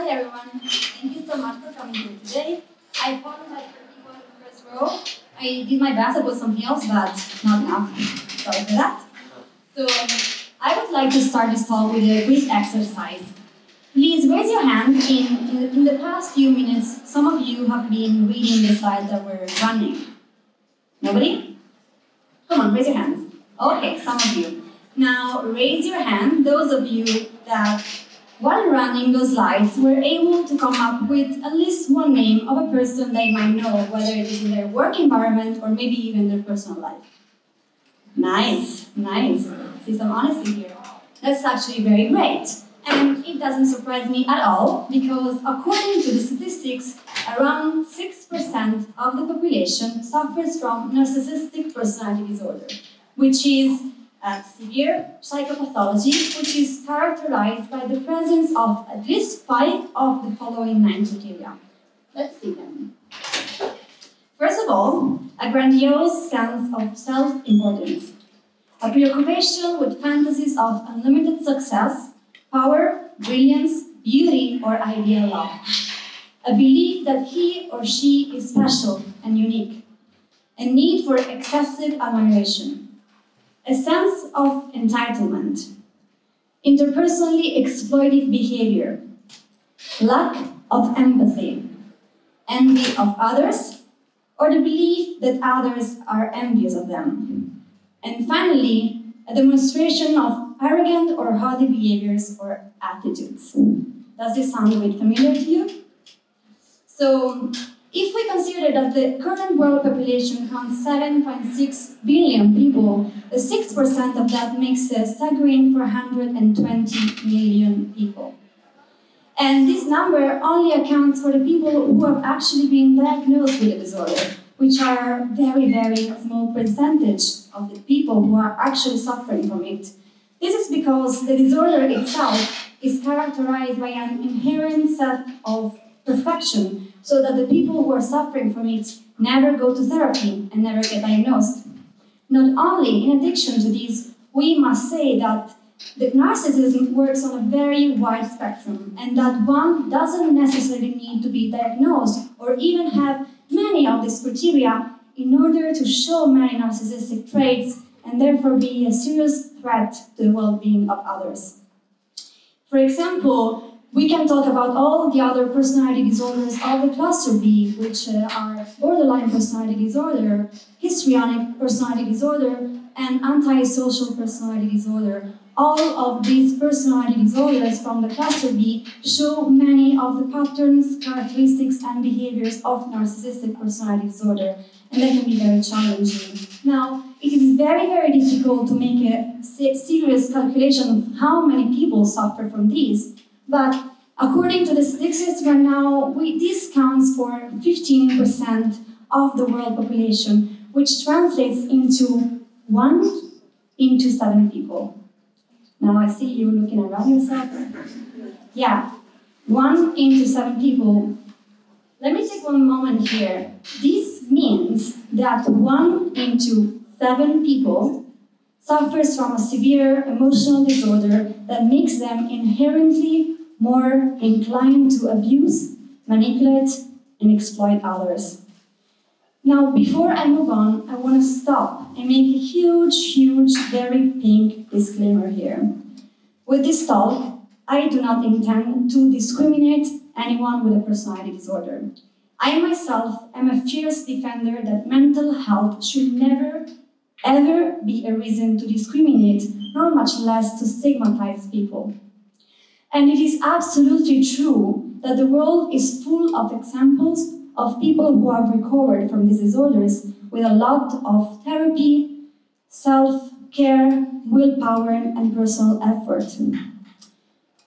Hi everyone, thank you so much for coming here today. I people in the first row. I did my best, I put some heels, but not enough. Sorry for that. So I would like to start this talk with a quick exercise. Please raise your hand. In, in, in the past few minutes, some of you have been reading the slides that we're running. Nobody? Come on, raise your hand. Okay, some of you. Now raise your hand, those of you that while running those slides we were able to come up with at least one name of a person they might know, whether it is in their work environment or maybe even their personal life. Nice, nice. See some honesty here. That's actually very great. And it doesn't surprise me at all because according to the statistics, around 6% of the population suffers from narcissistic personality disorder, which is a severe psychopathology which is characterized by the presence of at least five of the following nine criteria. Let's see them. First of all, a grandiose sense of self-importance, a preoccupation with fantasies of unlimited success, power, brilliance, beauty, or ideal love. A belief that he or she is special and unique. A need for excessive admiration. A sense of entitlement. Interpersonally exploitive behavior. Lack of empathy. Envy of others, or the belief that others are envious of them. And finally, a demonstration of arrogant or haughty behaviors or attitudes. Does this sound a bit familiar to you? So, if we consider that the current world population counts 7.6 billion people, the 6% of that makes a staggering 420 million people. And this number only accounts for the people who have actually been diagnosed with the disorder, which are very, very small percentage of the people who are actually suffering from it. This is because the disorder itself is characterized by an inherent set of perfection, so that the people who are suffering from it never go to therapy and never get diagnosed. Not only, in addition to this, we must say that the narcissism works on a very wide spectrum, and that one doesn't necessarily need to be diagnosed or even have many of these criteria in order to show many narcissistic traits and therefore be a serious threat to the well-being of others. For example, we can talk about all the other personality disorders of the cluster B, which uh, are borderline personality disorder, histrionic personality disorder, and antisocial personality disorder. All of these personality disorders from the cluster B show many of the patterns, characteristics, and behaviors of narcissistic personality disorder, and they can be very challenging. Now, it is very, very difficult to make a serious calculation of how many people suffer from these, but according to the statistics right now, we, this counts for 15% of the world population, which translates into one into seven people. Now I see you looking around yourself. Yeah, one into seven people. Let me take one moment here. This means that one into seven people suffers from a severe emotional disorder that makes them inherently more inclined to abuse, manipulate, and exploit others. Now, before I move on, I want to stop and make a huge, huge, very pink disclaimer here. With this talk, I do not intend to discriminate anyone with a personality disorder. I myself am a fierce defender that mental health should never, ever be a reason to discriminate, nor much less to stigmatize people. And it is absolutely true that the world is full of examples of people who have recovered from these disorders with a lot of therapy, self care, willpower, and personal effort.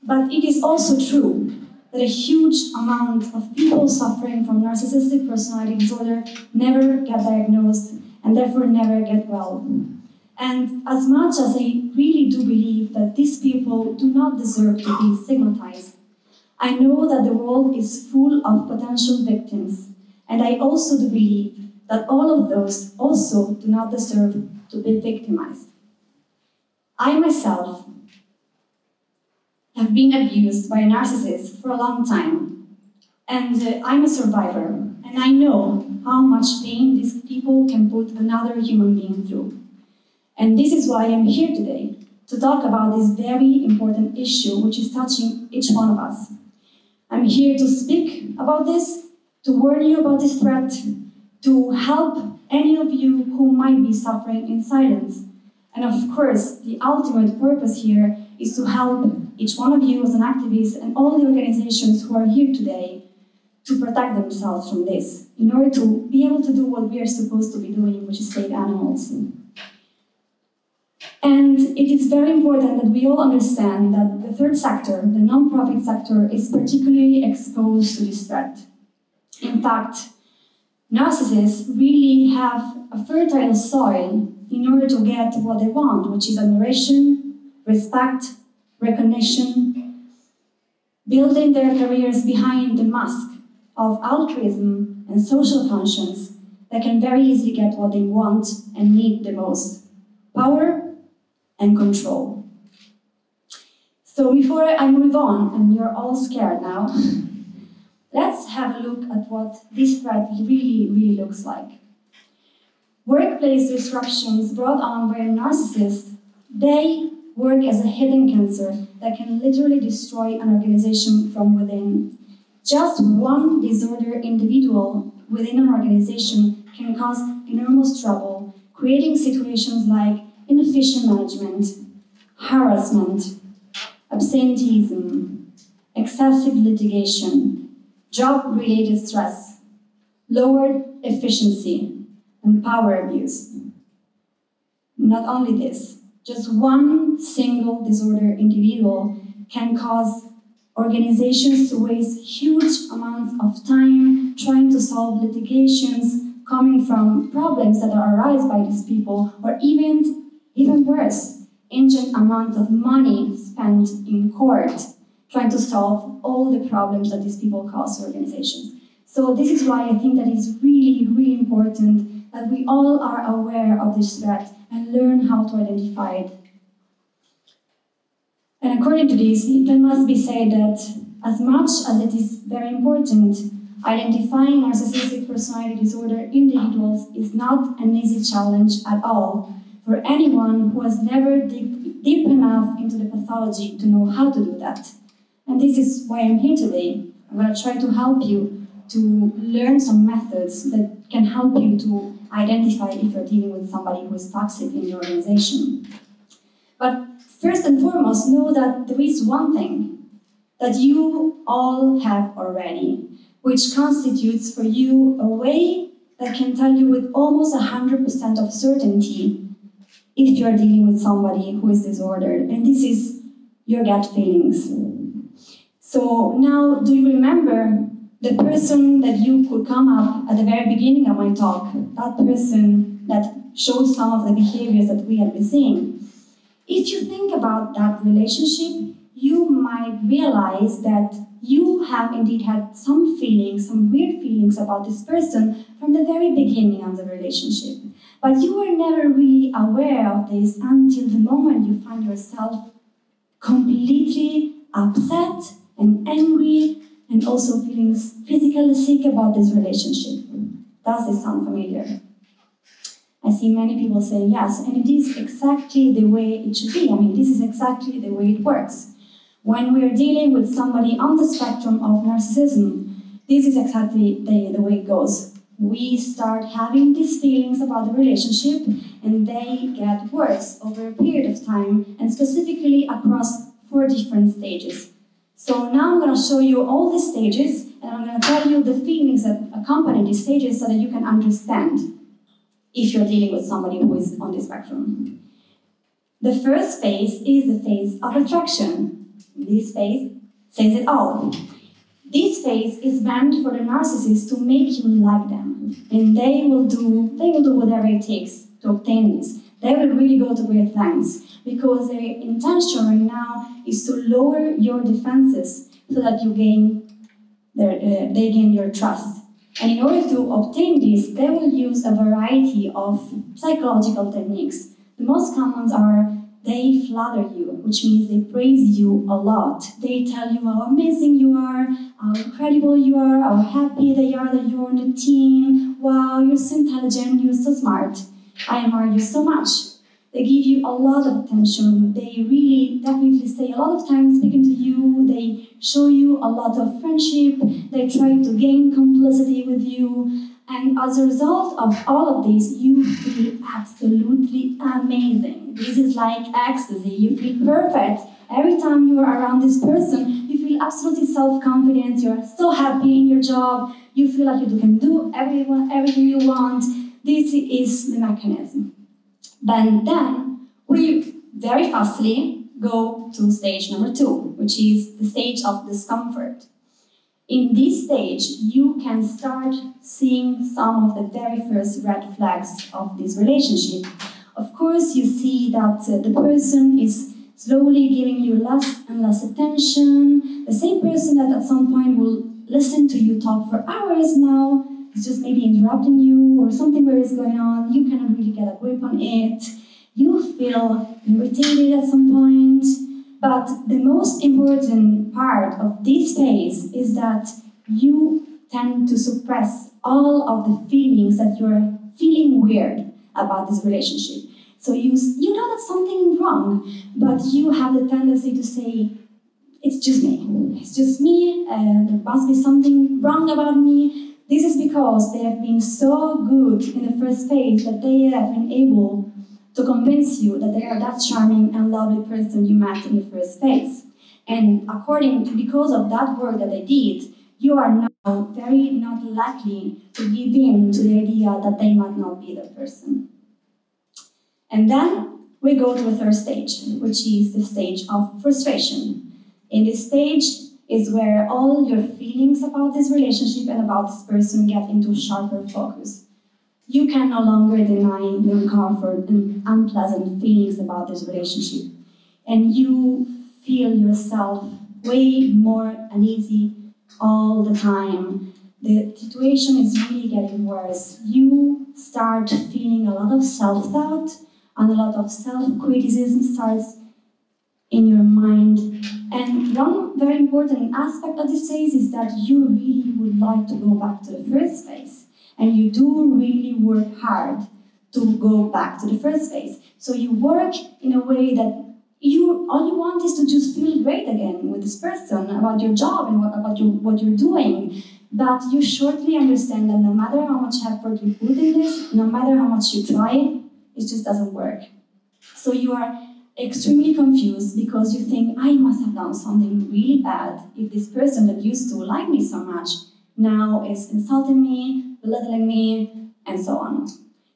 But it is also true that a huge amount of people suffering from narcissistic personality disorder never get diagnosed and therefore never get well. And as much as I really do believe that these people do not deserve to be stigmatized, I know that the world is full of potential victims, and I also do believe that all of those also do not deserve to be victimized. I myself have been abused by a narcissist for a long time. And uh, I'm a survivor, and I know how much pain these people can put another human being through. And this is why I'm here today, to talk about this very important issue which is touching each one of us. I'm here to speak about this, to warn you about this threat, to help any of you who might be suffering in silence. And of course, the ultimate purpose here is to help each one of you as an activist and all the organizations who are here today to protect themselves from this, in order to be able to do what we are supposed to be doing, which is save animals. And it is very important that we all understand that the third sector, the non-profit sector, is particularly exposed to this threat. In fact, narcissists really have a fertile soil in order to get what they want, which is admiration, respect, recognition, building their careers behind the mask of altruism and social conscience that can very easily get what they want and need the most power and control. So, before I move on, and you're all scared now, let's have a look at what this threat really, really looks like. Workplace disruptions brought on by a narcissist, they work as a hidden cancer that can literally destroy an organization from within. Just one disordered individual within an organization can cause enormous trouble, creating situations like inefficient management, harassment, absenteeism, excessive litigation, job related stress, lowered efficiency, and power abuse. Not only this, just one single disorder individual can cause organizations to waste huge amounts of time trying to solve litigations coming from problems that are arise by these people, or even, even worse, ingent amounts of money spent in court trying to solve all the problems that these people cause to organizations. So this is why I think that it's really, really important that we all are aware of this threat and learn how to identify it. And according to this, it must be said that as much as it is very important, identifying narcissistic personality disorder individuals is not an easy challenge at all for anyone who has never deep, deep enough into the pathology to know how to do that. And this is why I'm here today. I'm going to try to help you to learn some methods that can help you to identify if you're dealing with somebody who is toxic in your organization. But first and foremost, know that there is one thing that you all have already, which constitutes for you a way that can tell you with almost 100% of certainty if you're dealing with somebody who is disordered. And this is your gut feelings. So now, do you remember the person that you could come up at the very beginning of my talk, that person that shows some of the behaviors that we have been seeing. If you think about that relationship, you might realize that you have indeed had some feelings, some weird feelings about this person from the very beginning of the relationship. But you were never really aware of this until the moment you find yourself completely upset and angry and also feeling physically sick about this relationship. Does this sound familiar? I see many people say yes, and it is exactly the way it should be. I mean, this is exactly the way it works. When we are dealing with somebody on the spectrum of narcissism, this is exactly the, the way it goes. We start having these feelings about the relationship, and they get worse over a period of time, and specifically across four different stages. So now I'm going to show you all the stages, and I'm going to tell you the feelings that accompany these stages so that you can understand if you're dealing with somebody who is on the spectrum. The first phase is the phase of attraction. This phase says it all. This phase is meant for the narcissist to make you like them, and they will do they will do whatever it takes to obtain this. They will really go to great lengths because their intention right now is to lower your defenses so that you gain their, uh, they gain your trust. And in order to obtain this, they will use a variety of psychological techniques. The most common are they flatter you, which means they praise you a lot. They tell you how amazing you are, how incredible you are, how happy they are that you're on the team. Wow, you're so intelligent, you're so smart. I admire you so much. They give you a lot of attention. They really definitely say a lot of time speaking to you. They show you a lot of friendship. They try to gain complicity with you. And as a result of all of this, you feel absolutely amazing. This is like ecstasy. You feel perfect. Every time you are around this person, you feel absolutely self-confident. You're so happy in your job. You feel like you can do everyone, everything you want. This is the mechanism. But then we very fastly go to stage number two, which is the stage of discomfort. In this stage, you can start seeing some of the very first red flags of this relationship. Of course, you see that uh, the person is slowly giving you less and less attention. The same person that at some point will listen to you talk for hours now is just maybe interrupting you or something where is going on. You cannot really get a grip on it. You feel irritated at some point but the most important part of this phase is that you tend to suppress all of the feelings that you're feeling weird about this relationship. So you, you know that something wrong, but you have the tendency to say, it's just me. It's just me, and there must be something wrong about me. This is because they have been so good in the first phase that they have been able to convince you that they are that charming and lovely person you met in the first place. And according to, because of that work that they did, you are now very not likely to give in to the idea that they might not be the person. And then we go to the third stage, which is the stage of frustration. In this stage is where all your feelings about this relationship and about this person get into sharper focus you can no longer deny the uncomfort and unpleasant feelings about this relationship. And you feel yourself way more uneasy all the time. The situation is really getting worse. You start feeling a lot of self doubt and a lot of self criticism starts in your mind. And one very important aspect of this phase is that you really would like to go back to the first phase and you do really work hard to go back to the first phase. So you work in a way that you all you want is to just feel great again with this person about your job and what, about you, what you're doing. But you shortly understand that no matter how much effort you put in this, no matter how much you try, it just doesn't work. So you are extremely confused because you think, I must have done something really bad if this person that used to like me so much now is insulting me, belittling me, and so on.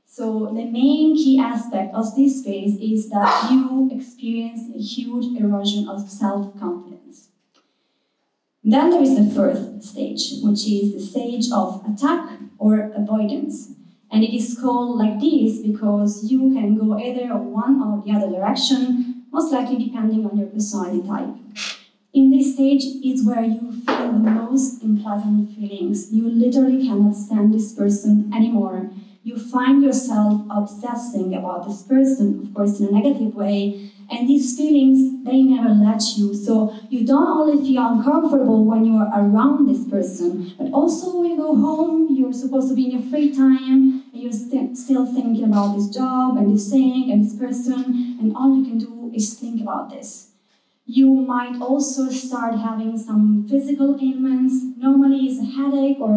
So the main key aspect of this phase is that you experience a huge erosion of self-confidence. Then there is the fourth stage, which is the stage of attack or avoidance. And it is called like this because you can go either one or the other direction, most likely depending on your personality type. In this stage is where you feel the most unpleasant feelings. You literally cannot stand this person anymore. You find yourself obsessing about this person, of course, in a negative way. And these feelings, they never let you. So you don't only feel uncomfortable when you are around this person, but also when you go home, you're supposed to be in your free time, and you're st still thinking about this job and this thing and this person, and all you can do is think about this. You might also start having some physical ailments. Normally, it's a headache or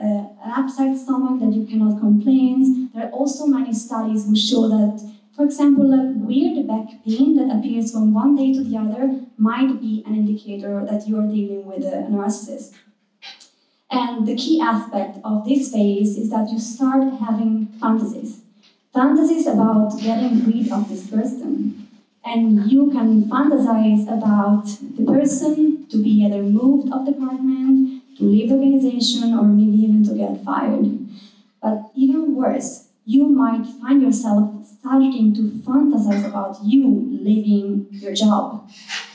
uh, an upset stomach that you cannot complain. There are also many studies who show that, for example, a weird back pain that appears from one day to the other might be an indicator that you are dealing with a narcissist. And the key aspect of this phase is that you start having fantasies. Fantasies about getting rid of this person and you can fantasize about the person to be either moved off department, to leave the organization, or maybe even to get fired. But even worse, you might find yourself starting to fantasize about you leaving your job.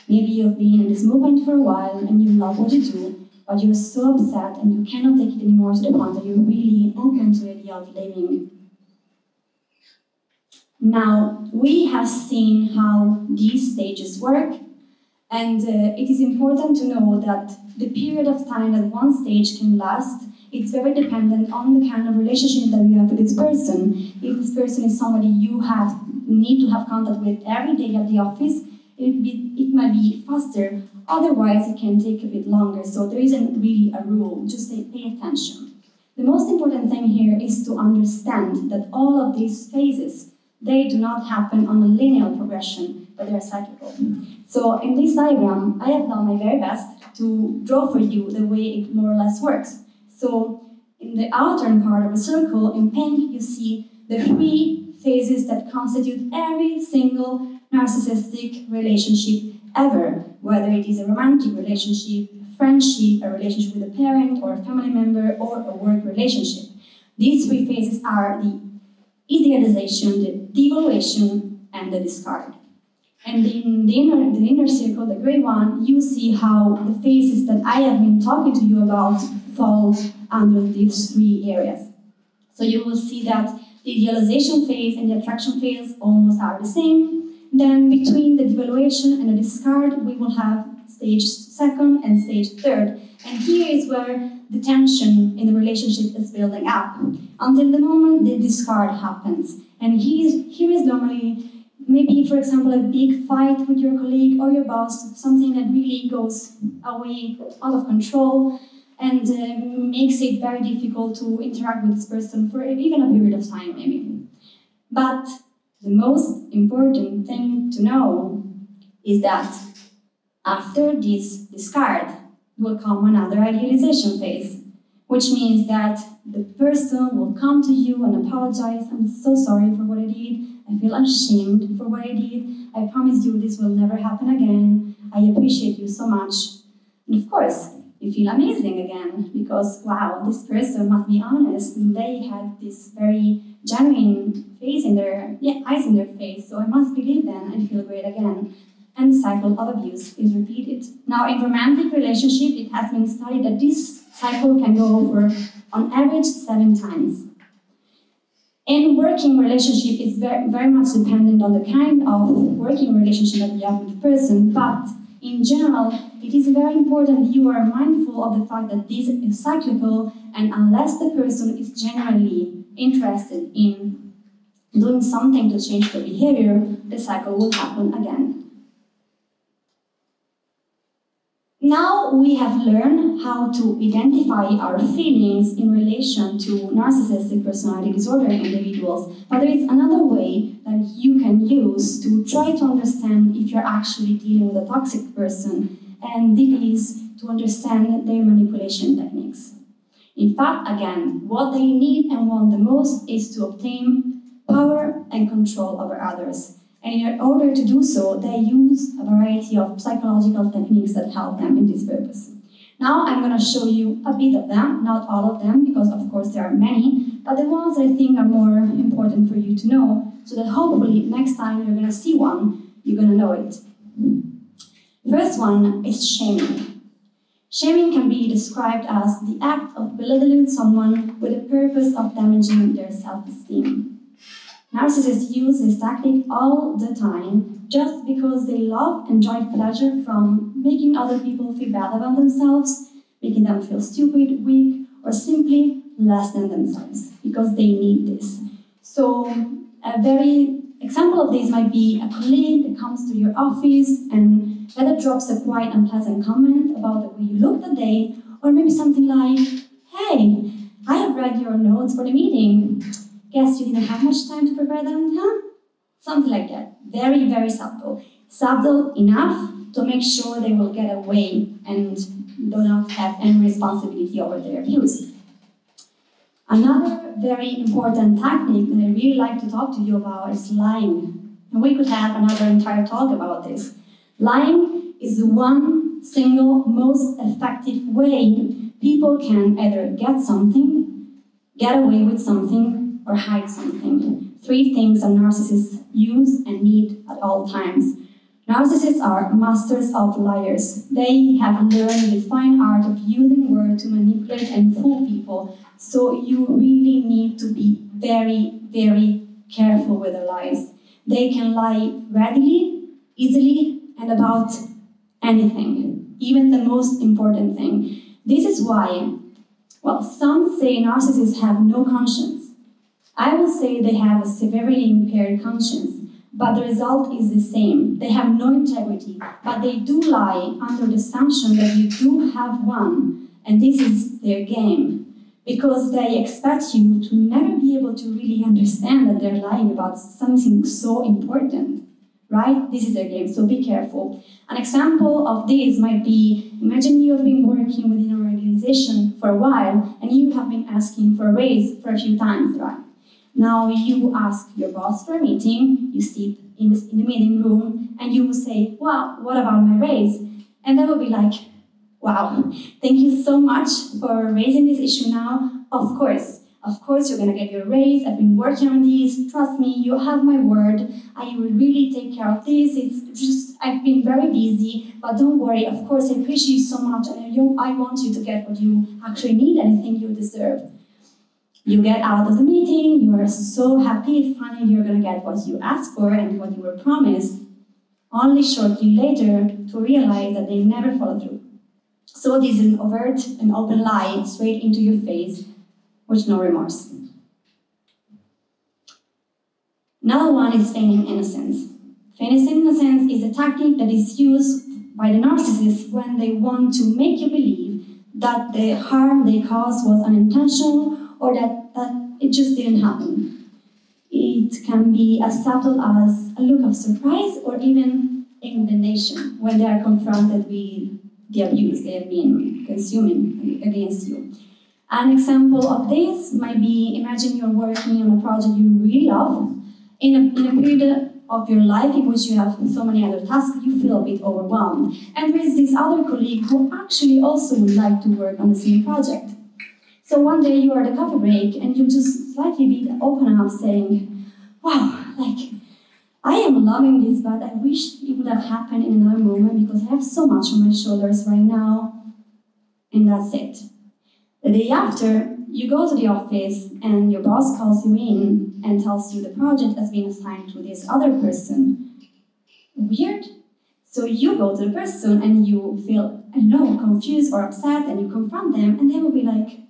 Maybe you've been in this movement for a while and you love what you do, but you're so upset and you cannot take it anymore to the point that you're really open to the idea of leaving Now, we have seen how these stages work, and uh, it is important to know that the period of time that one stage can last it's very dependent on the kind of relationship that you have with this person. If this person is somebody you have need to have contact with every day at the office, it, be, it might be faster. Otherwise, it can take a bit longer. So there isn't really a rule. Just pay, pay attention. The most important thing here is to understand that all of these phases they do not happen on a linear progression, but they are cyclical. So in this diagram, I have done my very best to draw for you the way it more or less works. So in the outer part of the circle, in pink, you see the three phases that constitute every single narcissistic relationship ever, whether it is a romantic relationship, friendship, a relationship with a parent or a family member, or a work relationship. These three phases are the idealization, the devaluation, and the discard. And in the inner, the inner circle, the gray one, you see how the phases that I have been talking to you about fall under these three areas. So you will see that the idealization phase and the attraction phase almost are the same. Then between the devaluation and the discard, we will have stage second and stage third. And here is where the tension in the relationship is building up until the moment the discard happens. And here is, here is normally maybe, for example, a big fight with your colleague or your boss, something that really goes away out of control and uh, makes it very difficult to interact with this person for even a period of time, maybe. But the most important thing to know is that after this discard will come another idealization phase, which means that the person will come to you and apologize. I'm so sorry for what I did. I feel ashamed for what I did. I promise you this will never happen again. I appreciate you so much. And of course, you feel amazing again because wow, this person must be honest. And they had this very genuine face in their yeah, eyes in their face, so I must believe them and feel great again. And the cycle of abuse is repeated. Now, in romantic relationship, it has been studied that this cycle can go over on average seven times. In working relationship, it's very, very much dependent on the kind of working relationship that you have with the person, but in general, it is very important you are mindful of the fact that this is cyclical, and unless the person is genuinely interested in doing something to change their behavior, the cycle will happen again. Now we have learned how to identify our feelings in relation to narcissistic personality disorder individuals, but there is another way that you can use to try to understand if you're actually dealing with a toxic person, and this is to understand their manipulation techniques. In fact, again, what they need and want the most is to obtain power and control over others. And in order to do so, they use a variety of psychological techniques that help them in this purpose. Now I'm going to show you a bit of them, not all of them, because of course there are many, but the ones I think are more important for you to know, so that hopefully next time you're going to see one, you're going to know it. First one is shaming. Shaming can be described as the act of belittling someone with the purpose of damaging their self-esteem. Narcissists use this tactic all the time just because they love and drive pleasure from making other people feel bad about themselves, making them feel stupid, weak, or simply less than themselves because they need this. So, a very example of this might be a colleague that comes to your office and either drops a quite unpleasant comment about the way you look that day, or maybe something like, Hey, I have read your notes for the meeting. Guess you didn't have much time to prepare them, huh? Something like that. Very, very subtle. Subtle enough to make sure they will get away and do not have any responsibility over their views. Another very important technique that I really like to talk to you about is lying. And we could have another entire talk about this. Lying is the one single most effective way people can either get something, get away with something, or hide something. Three things a narcissist use and need at all times. Narcissists are masters of liars. They have learned the fine art of using words to manipulate and fool people. So you really need to be very, very careful with the lies. They can lie readily, easily, and about anything, even the most important thing. This is why, well, some say narcissists have no conscience. I will say they have a severely impaired conscience, but the result is the same. They have no integrity, but they do lie under the assumption that you do have one, and this is their game. Because they expect you to never be able to really understand that they're lying about something so important, right? This is their game, so be careful. An example of this might be imagine you have been working within an organization for a while and you have been asking for a raise for a few times, right? Now you ask your boss for a meeting, you sit in the, in the meeting room, and you will say, Well, what about my raise? And they will be like, Wow, thank you so much for raising this issue now. Of course, of course, you're gonna get your raise. I've been working on this. Trust me, you have my word. I will really take care of this. It's just, I've been very busy, but don't worry. Of course, I appreciate you so much, and I want you to get what you actually need and think you deserve. You get out of the meeting, you are so happy, finally you're gonna get what you asked for and what you were promised, only shortly later to realize that they never followed through. So this is an overt and open lie straight into your face with no remorse. Another one is feigning innocence. Feigning innocence is a tactic that is used by the narcissist when they want to make you believe that the harm they caused was unintentional or that, that it just didn't happen. It can be as subtle as a look of surprise or even indignation when they are confronted with the abuse they have been consuming against you. An example of this might be imagine you're working on a project you really love. In a, in a period of your life in which you have so many other tasks, you feel a bit overwhelmed. And there is this other colleague who actually also would like to work on the same project. So one day you are at a coffee break and you just slightly bit open up saying, wow, like, I am loving this, but I wish it would have happened in another moment because I have so much on my shoulders right now. And that's it. The day after, you go to the office and your boss calls you in and tells you the project has been assigned to this other person. Weird? So you go to the person and you feel, I know, confused or upset and you confront them and they will be like,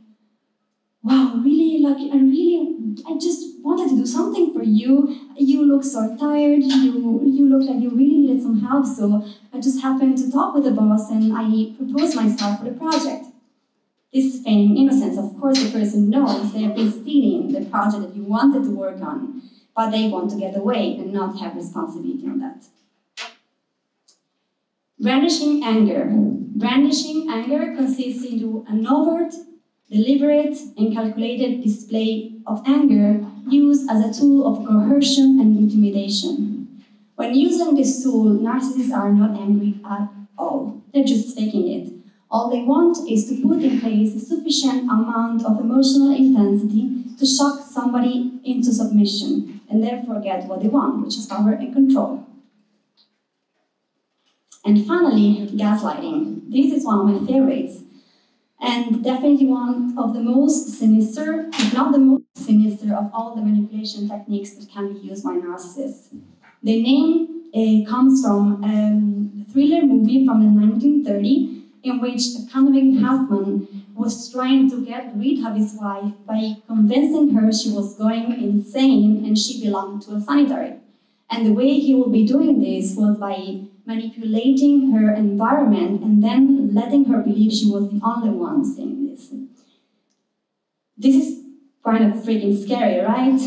wow, really, like, I really, I just wanted to do something for you. You look so tired. You, you look like you really needed some help. So I just happened to talk with the boss and I proposed myself for the project. This is feigning innocence. Of course, the person knows they have been stealing the project that you wanted to work on, but they want to get away and not have responsibility on that. Brandishing anger. Brandishing anger consists into an overt deliberate and calculated display of anger used as a tool of coercion and intimidation. When using this tool, narcissists are not angry at all. They're just faking it. All they want is to put in place a sufficient amount of emotional intensity to shock somebody into submission and therefore get what they want, which is power and control. And finally, gaslighting. This is one of my favorites and definitely one of the most sinister, if not the most sinister, of all the manipulation techniques that can be used by narcissists. The name uh, comes from um, a thriller movie from the 1930 in which a convicted husband was trying to get rid of his wife by convincing her she was going insane and she belonged to a sanitary. And the way he would be doing this was by manipulating her environment and then letting her believe she was the only one saying this. This is kind of freaking scary, right?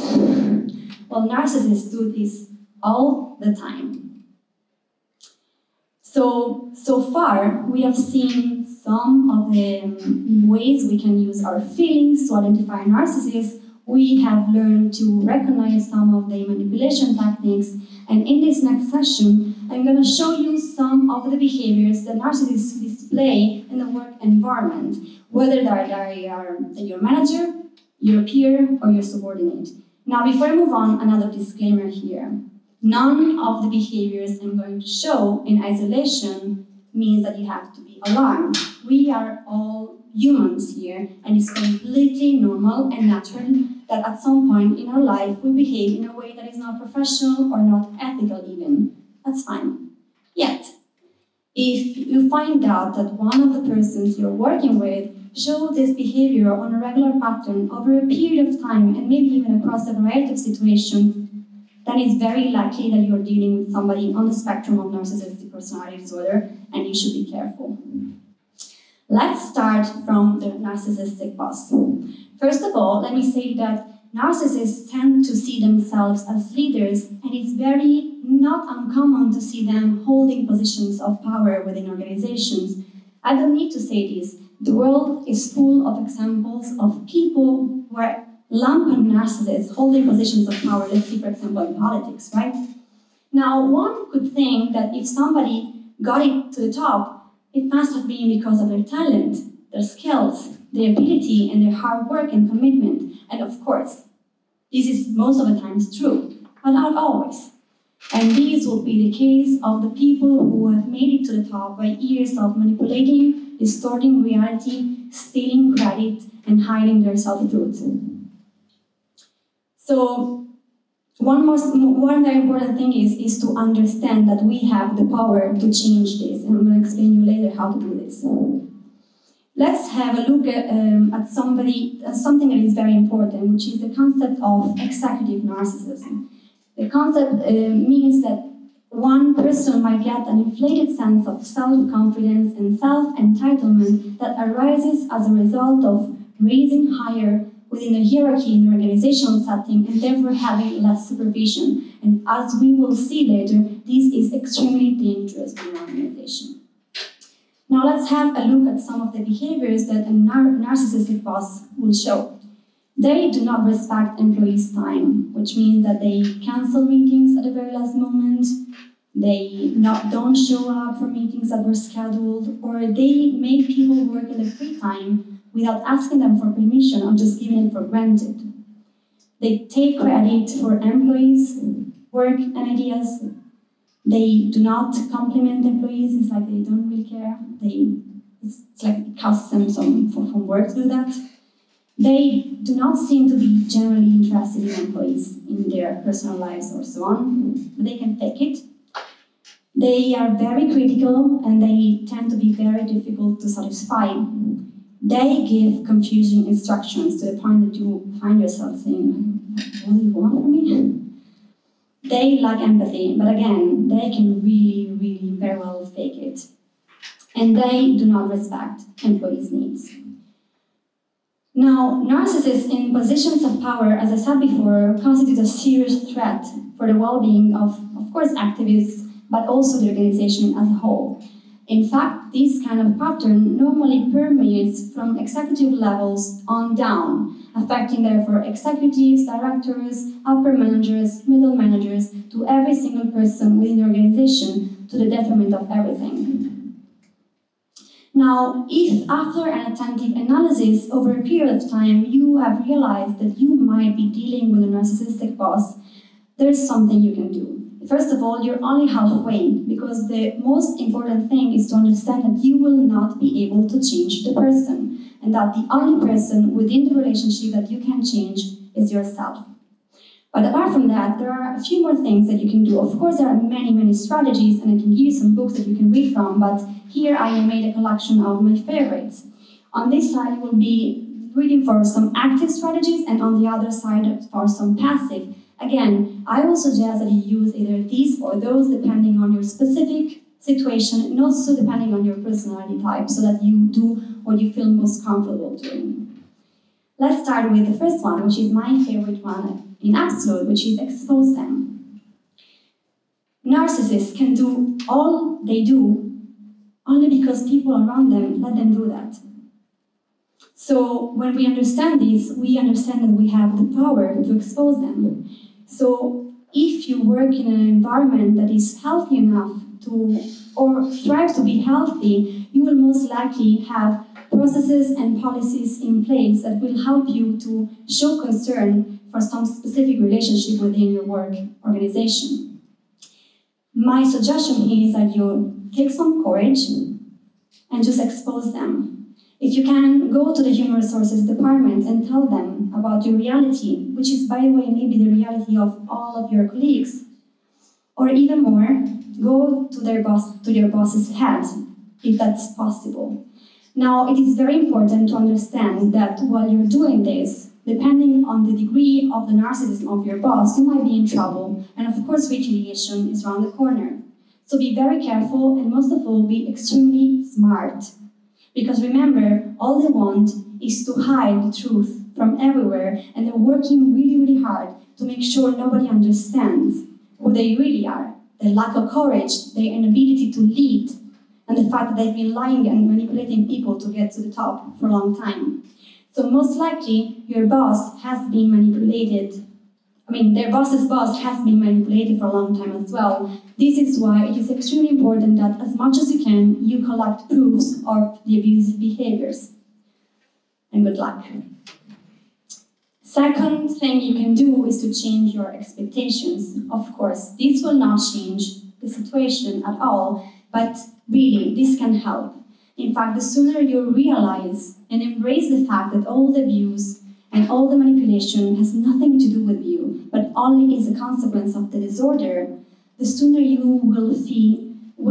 Well, narcissists do this all the time. So, so far, we have seen some of the ways we can use our feelings to identify narcissists. We have learned to recognize some of the manipulation techniques, and in this next session, I'm going to show you some of the behaviors that narcissists display in the work environment, whether they are your manager, your peer, or your subordinate. Now, before I move on, another disclaimer here. None of the behaviors I'm going to show in isolation means that you have to be alarmed. We are all humans here, and it's completely normal and natural that at some point in our life we behave in a way that is not professional or not ethical, even. That's fine. Yet, if you find out that one of the persons you're working with show this behavior on a regular pattern over a period of time and maybe even across a variety of situations, then it's very likely that you're dealing with somebody on the spectrum of narcissistic personality disorder and you should be careful. Let's start from the narcissistic boss. First of all, let me say that narcissists tend to see themselves as leaders, and it's very not uncommon to see them holding positions of power within organizations. I don't need to say this. The world is full of examples of people who are narcissists holding positions of power. Let's see, for example, in politics, right? Now, one could think that if somebody got it to the top, it must have been because of their talent, their skills, their ability, and their hard work and commitment. And of course, this is most of the times true, but not always. And this will be the case of the people who have made it to the top by years of manipulating, distorting reality, stealing credit, and hiding their self-truth. So one most one very important thing is is to understand that we have the power to change this, and I'm going to explain you later how to do this. Let's have a look at, um, at somebody uh, something that is very important, which is the concept of executive narcissism. The concept uh, means that one person might get an inflated sense of self-confidence and self-entitlement that arises as a result of raising higher within a hierarchy in an organizational setting and therefore having less supervision. And as we will see later, this is extremely dangerous in an organization. Now let's have a look at some of the behaviors that a nar narcissistic boss will show. They do not respect employees' time, which means that they cancel meetings at the very last moment, they not, don't show up for meetings that were scheduled, or they make people work in their free time without asking them for permission or just giving it for granted. They take credit for employees' work and ideas. They do not compliment employees. It's like they don't really care. They, it's, like it costs them some for, from work to do that. They do not seem to be generally interested in employees in their personal lives or so on, but they can fake it. They are very critical and they tend to be very difficult to satisfy. They give confusing instructions to the point that you find yourself saying, What do you want from me? They lack empathy, but again, they can really, really very well fake it. And they do not respect employees' needs. Now, narcissists in positions of power, as I said before, constitute a serious threat for the well being of, of course, activists, but also the organization as a whole. In fact, this kind of pattern normally permeates from executive levels on down, affecting therefore executives, directors, upper managers, middle managers, to every single person within the organization to the detriment of everything. Now, if after an attentive analysis over a period of time you have realized that you might be dealing with a narcissistic boss, there's something you can do. First of all, you're only halfway because the most important thing is to understand that you will not be able to change the person and that the only person within the relationship that you can change is yourself. But apart from that, there are a few more things that you can do. Of course, there are many, many strategies, and I can give you some books that you can read from, but here I have made a collection of my favorites. On this side, you will be reading for some active strategies, and on the other side, for some passive. Again, I will suggest that you use either these or those depending on your specific situation and also depending on your personality type so that you do what you feel most comfortable doing. Let's start with the first one, which is my favorite one in absolute, which is expose them. Narcissists can do all they do only because people around them let them do that. So when we understand this, we understand that we have the power to expose them. So if you work in an environment that is healthy enough to or strive to be healthy, you will most likely have processes and policies in place that will help you to show concern for some specific relationship within your work organization. My suggestion is that you take some courage and just expose them. If you can, go to the human resources department and tell them about your reality, which is, by the way, maybe the reality of all of your colleagues. Or even more, go to their boss, to your boss's head, if that's possible. Now, it is very important to understand that while you're doing this, depending on the degree of the narcissism of your boss, you might be in trouble. And of course, retaliation is around the corner. So be very careful and most of all, be extremely smart. Because remember, all they want is to hide the truth from everywhere, and they're working really, really hard to make sure nobody understands who they really are. Their lack of courage, their inability to lead, and the fact that they've been lying and manipulating people to get to the top for a long time. So most likely, your boss has been manipulated I mean, their boss's boss has been manipulated for a long time as well. This is why it is extremely important that as much as you can, you collect proofs of the abusive behaviors. And good luck. Second thing you can do is to change your expectations. Of course, this will not change the situation at all, but really, this can help. In fact, the sooner you realize and embrace the fact that all the abuse and all the manipulation has nothing to do with you, but only is a consequence of the disorder, the sooner you will feel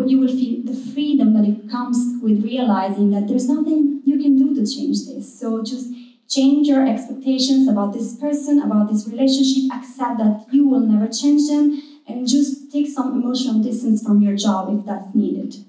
you will feel the freedom that it comes with realizing that there's nothing you can do to change this. So just change your expectations about this person, about this relationship, accept that you will never change them, and just take some emotional distance from your job if that's needed.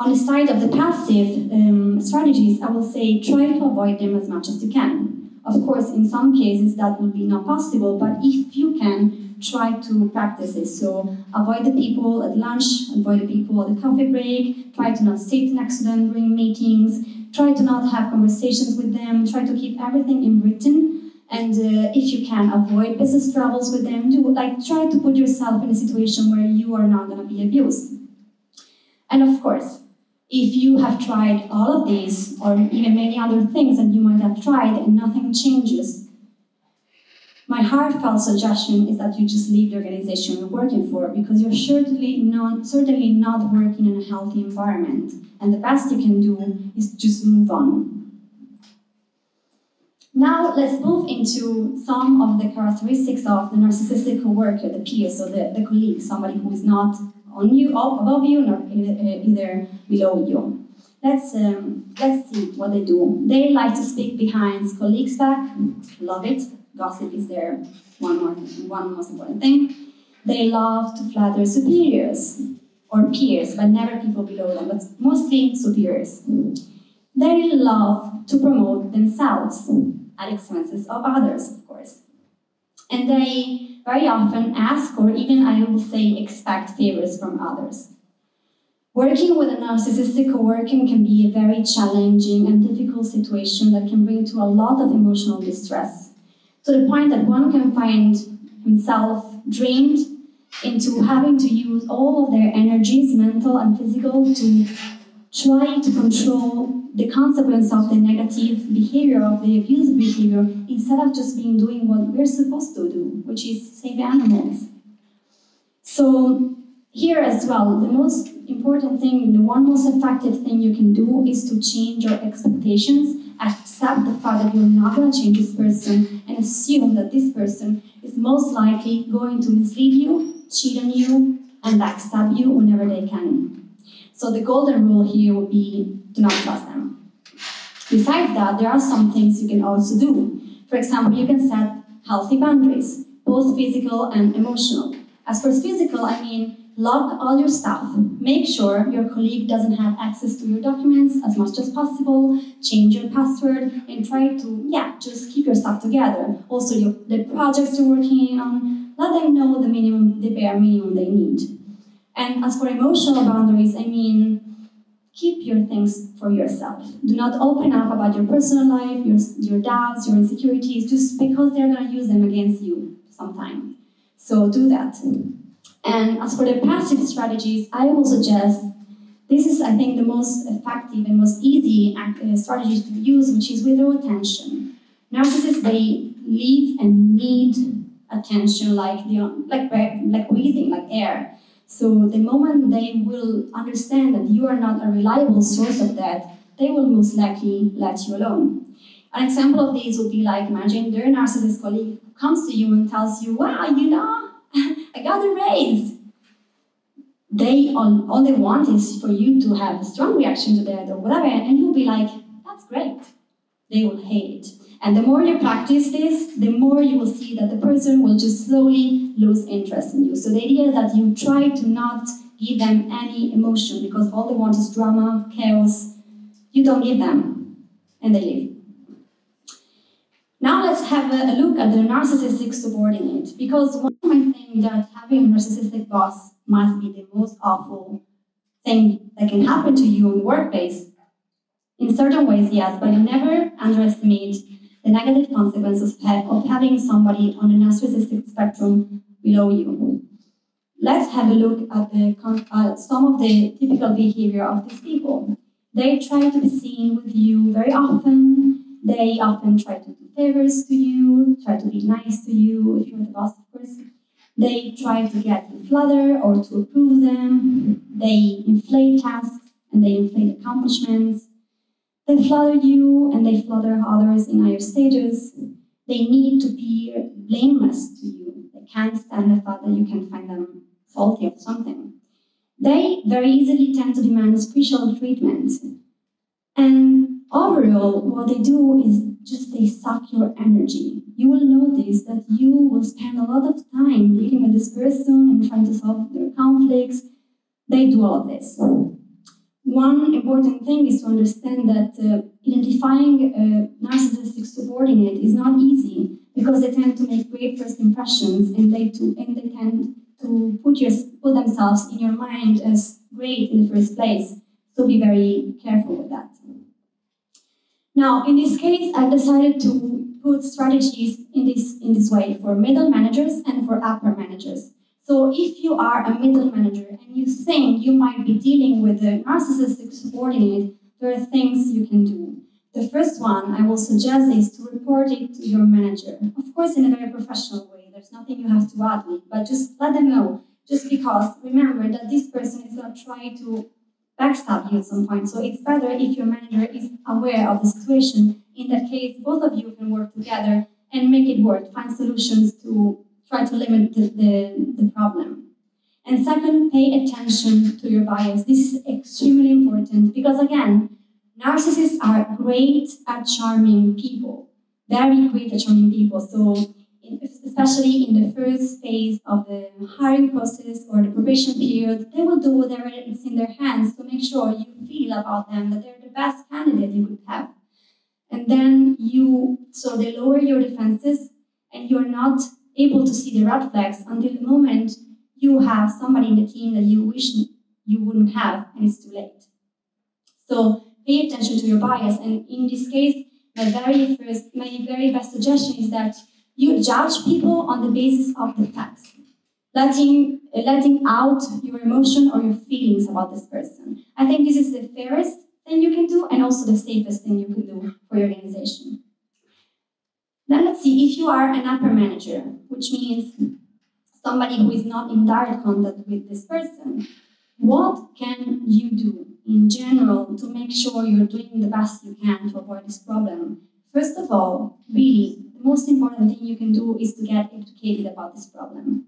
On the side of the passive um, strategies, I will say try to avoid them as much as you can. Of course, in some cases that will be not possible, but if you can, try to practice it. So avoid the people at lunch, avoid the people at the coffee break, try to not sit next to them during meetings, try to not have conversations with them, try to keep everything in written. And uh, if you can, avoid business travels with them. Do like try to put yourself in a situation where you are not going to be abused. And of course, if you have tried all of these, or even many other things that you might have tried and nothing changes, my heartfelt suggestion is that you just leave the organization you're working for because you're certainly not, certainly not working in a healthy environment. And the best you can do is just move on. Now let's move into some of the characteristics of the narcissistic co-worker, the peer, so the, the colleague, somebody who is not on you, above you, nor either below you. Let's um, let's see what they do. They like to speak behind colleagues' back. Love it. Gossip is their one more one most important thing. They love to flatter superiors or peers, but never people below them, but mostly superiors. They love to promote themselves at expenses of others, of course. And they very often ask or even, I will say, expect favors from others. Working with a narcissistic coworker can be a very challenging and difficult situation that can bring to a lot of emotional distress, to the point that one can find himself drained into having to use all of their energies, mental and physical, to try to control the consequence of the negative behavior, of the abusive behavior, instead of just being doing what we're supposed to do, which is save animals. So here as well, the most important thing, the one most effective thing you can do is to change your expectations, accept the fact that you're not going to change this person, and assume that this person is most likely going to mislead you, cheat on you, and backstab you whenever they can. So the golden rule here would be do not trust them. Besides that, there are some things you can also do. For example, you can set healthy boundaries, both physical and emotional. As for physical, I mean lock all your stuff. Make sure your colleague doesn't have access to your documents as much as possible. Change your password and try to, yeah, just keep your stuff together. Also, your, the projects you're working on, let them know the minimum, the bare minimum they need. And as for emotional boundaries, I mean, keep your things for yourself. Do not open up about your personal life, your, your doubts, your insecurities, just because they're going to use them against you sometime. So do that. And as for the passive strategies, I will suggest this is, I think, the most effective and most easy uh, strategy to use, which is withdraw attention. Narcissists, they live and need attention like, know, like, like breathing, like air. So the moment they will understand that you are not a reliable source of that, they will most likely let you alone. An example of this would be like imagine their narcissist colleague comes to you and tells you, wow, you know, I got a raise. They all, all they want is for you to have a strong reaction to that or whatever, and you'll be like, that's great. They will hate it. And the more you practice this, the more you will see that the person will just slowly lose interest in you. So the idea is that you try to not give them any emotion because all they want is drama, chaos. You don't give them, and they leave. Now let's have a, look at the narcissistic subordinate, because one might think that having a narcissistic boss must be the most awful thing that can happen to you in the workplace. In certain ways, yes, but never underestimate the negative consequences of having somebody on the narcissistic spectrum below you. Let's have a look at the, uh, some of the typical behavior of these people. They try to be seen with you very often. They often try to do favors to you, try to be nice to you, if you're the boss, of course. They try to get you flutter or to approve them. They inflate tasks and they inflate accomplishments. They flatter you and they flatter others in higher stages. They need to be blameless to you. They can't stand the fact that you can find them faulty of something. They very easily tend to demand special treatment. And overall, what they do is just they suck your energy. You will notice that you will spend a lot of time dealing with this person and trying to solve their conflicts. They do all this. One important thing is to understand that uh, identifying a narcissistic subordinate is not easy because they tend to make great first impressions and they, to, and they tend to put, your, put themselves in your mind as great in the first place. So be very careful with that. Now, in this case, I've decided to put strategies in this, in this way for middle managers and for upper managers. So if you are a middle manager and you think you might be dealing with a narcissistic subordinate, there are things you can do. The first one I will suggest is to report it to your manager. Of course, in a very professional way. There's nothing you have to add but just let them know. Just because remember that this person is going to try to backstab you at some point. So it's better if your manager is aware of the situation. In that case, both of you can work together and make it work, find solutions to try to limit the, the, the problem. And second, pay attention to your bias. This is extremely important because, again, narcissists are great at charming people, very great at charming people. So, especially in the first phase of the hiring process or the probation period, they will do whatever is in their hands to make sure you feel about them that they're the best candidate you could have. And then you, so they lower your defenses and you're not able to see the red flags until the moment you have somebody in the team that you wish you wouldn't have, and it's too late. So pay attention to your bias. And in this case, my very first, my very best suggestion is that you judge people on the basis of the facts, letting letting out your emotion or your feelings about this person. I think this is the fairest thing you can do, and also the safest thing you can do for your organization. Then let's see if you are an upper manager, which means somebody who is not in direct contact with this person. What can you do in general to make sure you're doing the best you can to avoid this problem? First of all, really, the most important thing you can do is to get educated about this problem.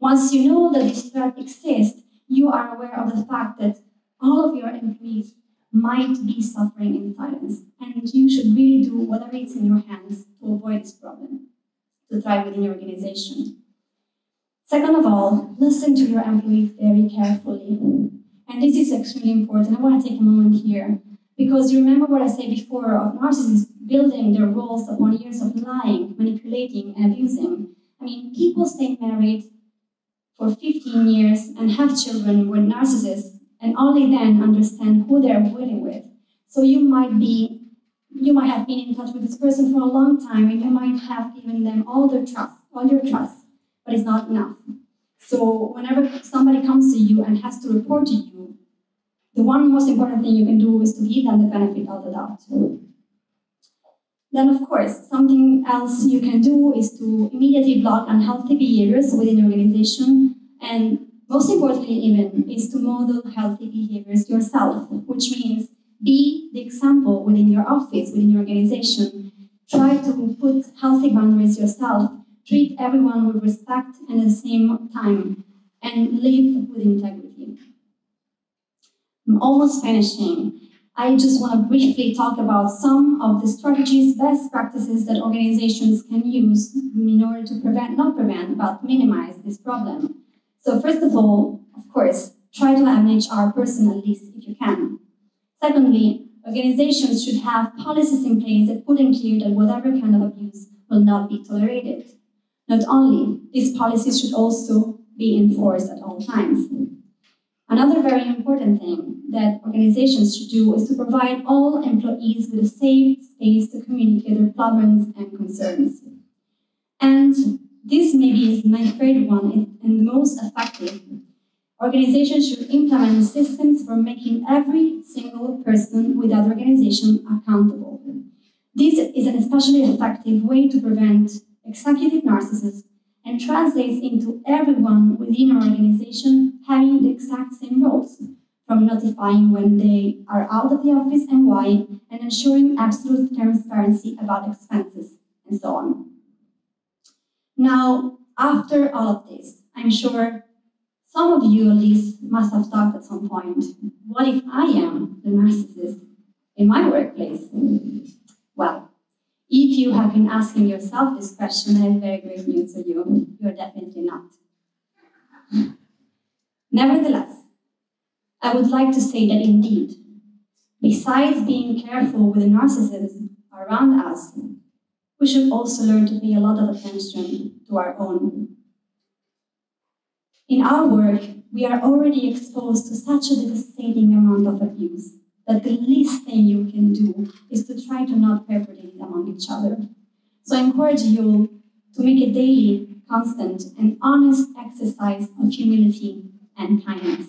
Once you know that this threat exists, you are aware of the fact that all of your employees might be suffering in silence. And you should really do whatever is in your hands this problem, to thrive within your organization. Second of all, listen to your employees very carefully. And this is extremely important. I want to take a moment here because you remember what I said before of narcissists building their roles upon years of lying, manipulating, and abusing. I mean, people stay married for 15 years and have children with narcissists and only then understand who they're dealing with. So you might be, you might have been in touch with this person for a long time, and you might have given them all their trust, all your trust, but it's not enough. So whenever somebody comes to you and has to report to you, the one most important thing you can do is to give them the benefit of the doubt. Then, of course, something else you can do is to immediately block unhealthy behaviors within your organization and Most importantly, even, is to model healthy behaviors yourself, which means be the example within your office, within your organization. Try to put healthy boundaries yourself. Treat everyone with respect and at the same time, and live with integrity. I'm almost finishing. I just want to briefly talk about some of the strategies, best practices that organizations can use in order to prevent, not prevent, but minimize this problem. So first of all, of course, try to have an HR person at least if you can. Secondly, organizations should have policies in place that put in clear that whatever kind of abuse will not be tolerated. Not only, these policies should also be enforced at all times. Another very important thing that organizations should do is to provide all employees with a safe space to communicate their problems and concerns. And this maybe is my third one and the most effective. Organizations should implement systems for making every single person with that organization accountable. This is an especially effective way to prevent executive narcissism and translates into everyone within our organization having the exact same roles, from notifying when they are out of the office and why, and ensuring absolute transparency about expenses, and so on. Now, after all of this, I'm sure some of you at least must have thought at some point, what if I am the narcissist in my workplace? Well, if you have been asking yourself this question, I have very great news for you. You're definitely not. Nevertheless, I would like to say that indeed, besides being careful with the narcissism around us, we should also learn to pay a lot of attention to our own. In our work, we are already exposed to such a devastating amount of abuse that the least thing you can do is to try to not perpetrate it among each other. So I encourage you to make a daily, constant, and honest exercise of humility and kindness.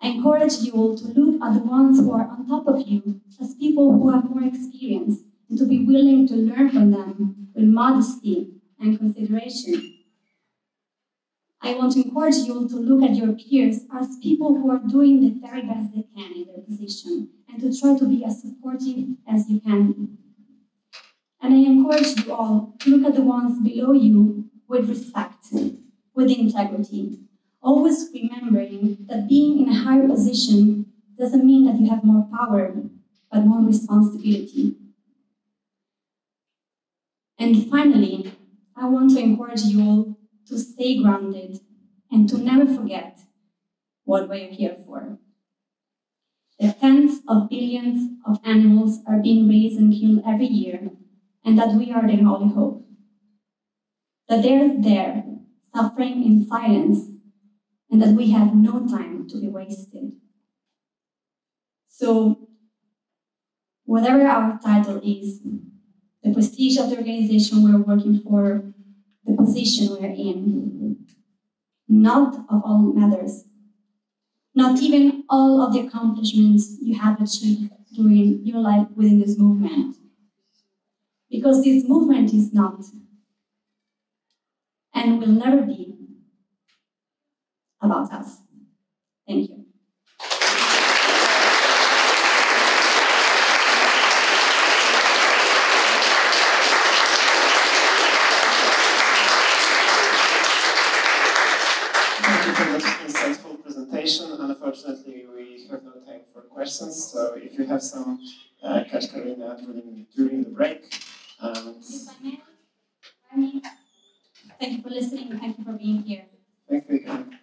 I encourage you all to look at the ones who are on top of you as people who have more experience and to be willing to learn from them with modesty and consideration. I want to encourage you all to look at your peers as people who are doing the very best they can in their position and to try to be as supportive as you can. And I encourage you all to look at the ones below you with respect, with integrity, always remembering that being in a higher position doesn't mean that you have more power, but more responsibility. And finally, I want to encourage you all to stay grounded and to never forget what we're here for. The tens of billions of animals are being raised and killed every year, and that we are their only hope. That they're there, suffering in silence, and that we have no time to be wasted. So, whatever our title is, the prestige of the organization we're working for, the position we're in. Not of all matters. Not even all of the accomplishments you have achieved during your life within this movement. Because this movement is not and will never be about us. Thank you. unfortunately, we have no time for questions, so if you have some, uh, catch Carolina during, during the break. And... Thank you for listening. Thank you for being here. Thank you.